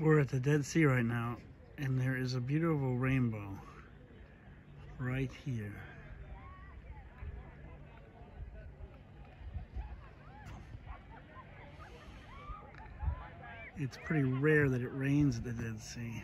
We're at the Dead Sea right now, and there is a beautiful rainbow right here. It's pretty rare that it rains at the Dead Sea.